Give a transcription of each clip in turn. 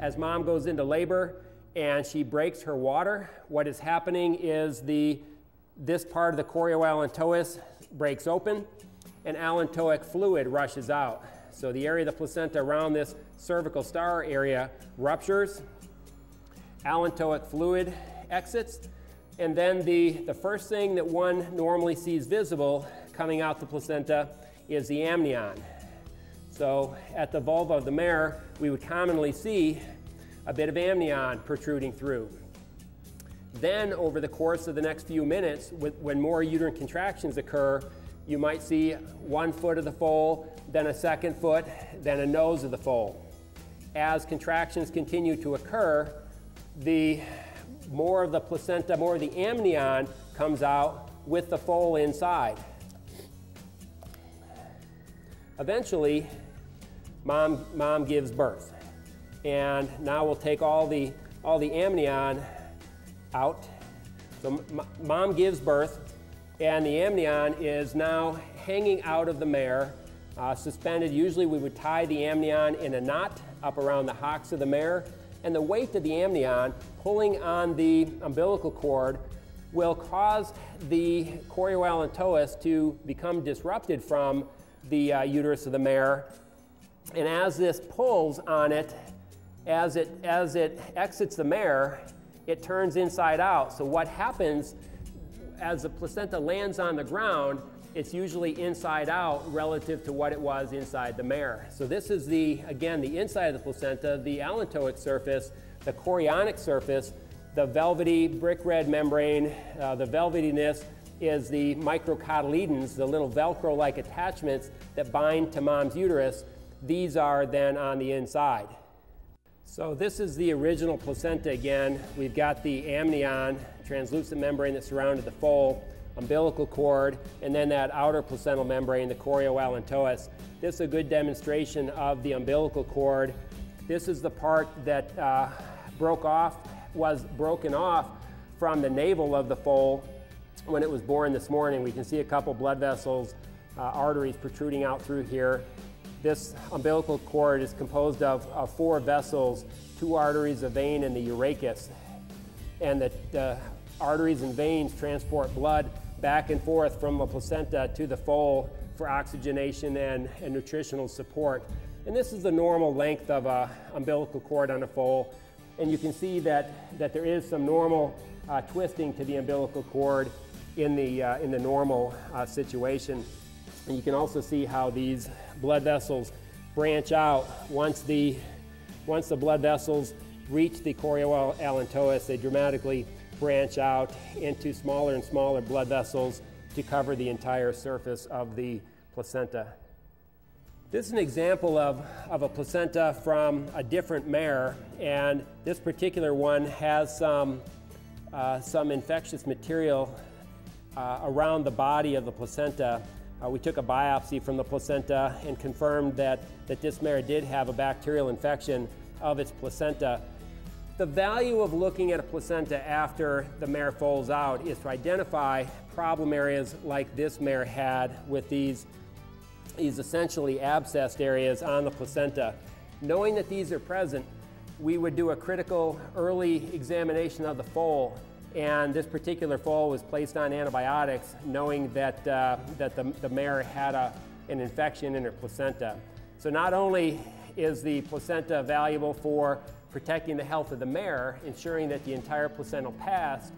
as mom goes into labor and she breaks her water, what is happening is the, this part of the chorioallantois breaks open and allantoic fluid rushes out. So the area of the placenta around this cervical star area ruptures, allantoic fluid exits, and then the, the first thing that one normally sees visible coming out the placenta is the amnion. So at the vulva of the mare, we would commonly see a bit of amnion protruding through. Then over the course of the next few minutes, when more uterine contractions occur, you might see one foot of the foal, then a second foot, then a nose of the foal. As contractions continue to occur, the more of the placenta, more of the amnion comes out with the foal inside. Eventually, mom, mom gives birth. And now we'll take all the, all the amnion out. So mom gives birth, and the amnion is now hanging out of the mare, uh, suspended. Usually we would tie the amnion in a knot up around the hocks of the mare, and the weight of the amnion pulling on the umbilical cord will cause the chorioallantois to become disrupted from the uh, uterus of the mare. And as this pulls on it, as it, as it exits the mare, it turns inside out. So what happens as the placenta lands on the ground, it's usually inside out relative to what it was inside the mare. So this is the, again, the inside of the placenta, the allantoic surface, the chorionic surface, the velvety brick red membrane, uh, the velvetyness is the microcotyledons, the little Velcro-like attachments that bind to mom's uterus. These are then on the inside. So this is the original placenta again. We've got the amnion, translucent membrane that surrounded the foal, umbilical cord, and then that outer placental membrane, the chorioallantois. This is a good demonstration of the umbilical cord. This is the part that uh, broke off, was broken off from the navel of the foal when it was born this morning. We can see a couple blood vessels, uh, arteries protruding out through here. This umbilical cord is composed of, of four vessels, two arteries, a vein, and the urachus. And the, the arteries and veins transport blood back and forth from the placenta to the foal for oxygenation and, and nutritional support. And this is the normal length of a umbilical cord on a foal. And you can see that, that there is some normal uh, twisting to the umbilical cord in the, uh, in the normal uh, situation. And you can also see how these blood vessels branch out once the, once the blood vessels reach the chorioallantois, they dramatically branch out into smaller and smaller blood vessels to cover the entire surface of the placenta. This is an example of, of a placenta from a different mare, and this particular one has some, uh, some infectious material uh, around the body of the placenta. Uh, we took a biopsy from the placenta and confirmed that, that this mare did have a bacterial infection of its placenta. The value of looking at a placenta after the mare foals out is to identify problem areas like this mare had with these, these essentially abscessed areas on the placenta. Knowing that these are present, we would do a critical early examination of the foal and this particular foal was placed on antibiotics knowing that, uh, that the, the mare had a, an infection in her placenta. So not only is the placenta valuable for protecting the health of the mare, ensuring that the entire placental passed,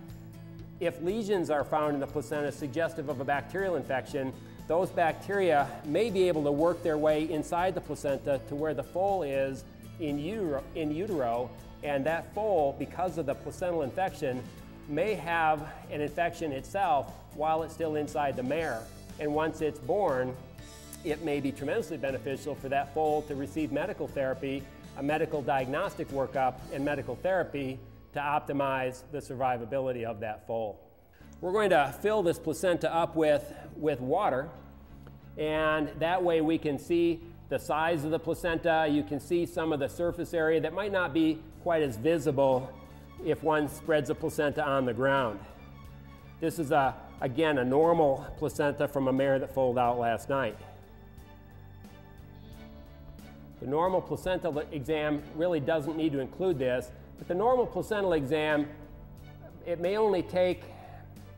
if lesions are found in the placenta suggestive of a bacterial infection, those bacteria may be able to work their way inside the placenta to where the foal is in utero, in utero and that foal, because of the placental infection, may have an infection itself while it's still inside the mare. And once it's born, it may be tremendously beneficial for that foal to receive medical therapy, a medical diagnostic workup, and medical therapy to optimize the survivability of that foal. We're going to fill this placenta up with, with water, and that way we can see the size of the placenta. You can see some of the surface area that might not be quite as visible if one spreads a placenta on the ground. This is, a, again, a normal placenta from a mare that foaled out last night. The normal placental exam really doesn't need to include this, but the normal placental exam, it may only take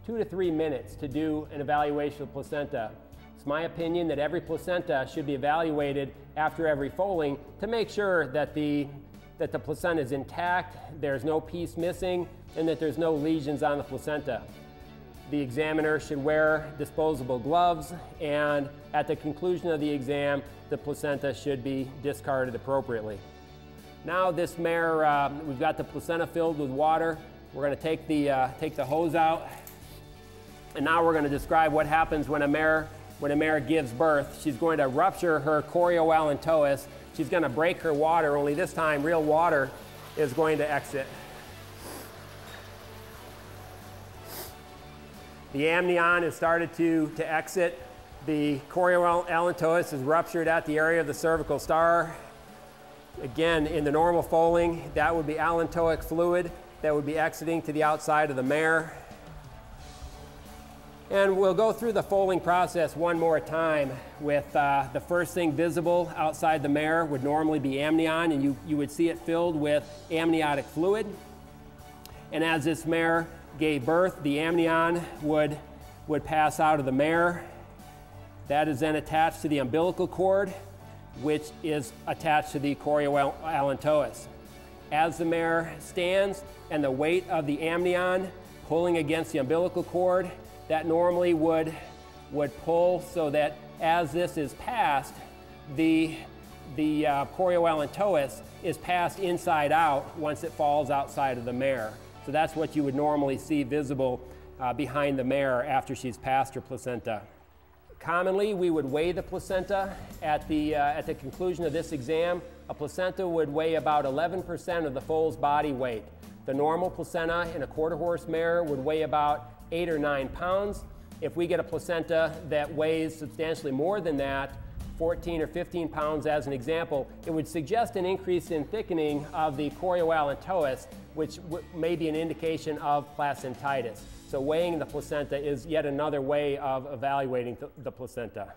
two to three minutes to do an evaluation of placenta. It's my opinion that every placenta should be evaluated after every foaling to make sure that the, that the placenta is intact, there's no piece missing, and that there's no lesions on the placenta. The examiner should wear disposable gloves, and at the conclusion of the exam, the placenta should be discarded appropriately. Now this mare, uh, we've got the placenta filled with water. We're going to take the, uh, take the hose out, and now we're going to describe what happens when a mare when a mare gives birth, she's going to rupture her chorioallantois. She's going to break her water, only this time real water is going to exit. The amnion has started to, to exit. The chorioallantois is ruptured at the area of the cervical star. Again, in the normal foaling, that would be allantoic fluid that would be exiting to the outside of the mare. And we'll go through the foaling process one more time with uh, the first thing visible outside the mare would normally be amnion, and you, you would see it filled with amniotic fluid. And as this mare gave birth, the amnion would, would pass out of the mare. That is then attached to the umbilical cord, which is attached to the chorioallantois. As the mare stands and the weight of the amnion pulling against the umbilical cord, that normally would, would pull so that as this is passed, the, the uh, is passed inside out once it falls outside of the mare. So that's what you would normally see visible uh, behind the mare after she's passed her placenta. Commonly, we would weigh the placenta at the, uh, at the conclusion of this exam. A placenta would weigh about 11% of the foal's body weight. The normal placenta in a quarter horse mare would weigh about eight or nine pounds. If we get a placenta that weighs substantially more than that, 14 or 15 pounds as an example, it would suggest an increase in thickening of the chorioallantois, which may be an indication of placentitis. So weighing the placenta is yet another way of evaluating the placenta.